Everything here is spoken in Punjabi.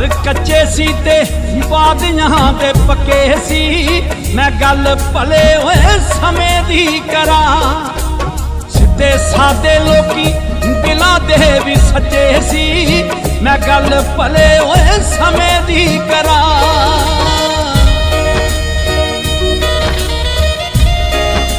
ਘਰ ਕੱਚੇ ਸੀ ਤੇ ਵਾਦੀਆਂ ਦੇ ਪੱਕੇ ਸੀ। ਮੈਂ ਗੱਲ ਭਲੇ ਹੋਏ ਸਮੇਂ ਦੀ ਕਰਾਂ। ਸਿੱਧੇ ਸਾਦੇ ਲੋਕੀ ਦਿਲਾਂ ਦੇ ਵੀ ਸੱਚੇ ਸੀ। ਮੈਂ ਗੱਲ ਭਲੇ ਹੋਏ